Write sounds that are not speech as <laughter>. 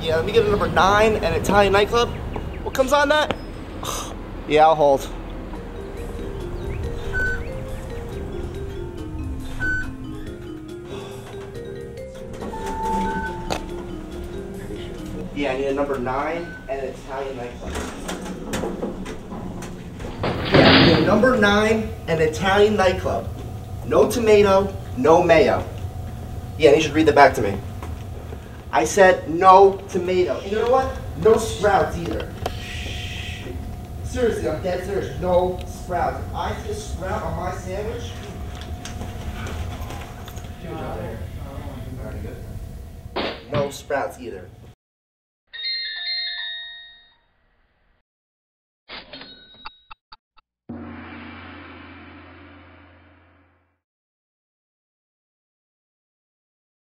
Yeah, let me get a number nine, an Italian nightclub. What comes on that? <sighs> Yeah, I'll hold. Yeah, I need a number nine and an Italian nightclub. Yeah, I need a number nine and an Italian nightclub. No tomato, no mayo. Yeah, and you should read that back to me. I said no tomato. And you know what? No sprouts either. Seriously, I'm dead serious. No sprouts. If I see a sprout on my sandwich. No sprouts either.